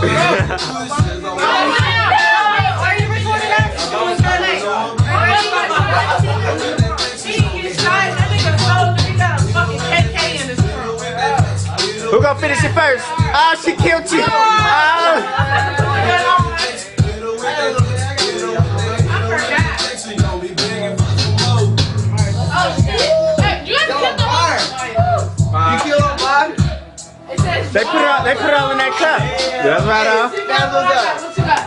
Who gonna finish it first? Ah, she killed you. Ah. They put it all. They put it all in that cup. That's right off. Guys, what's up?